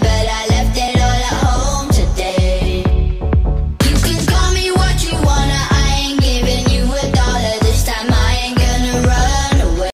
but I left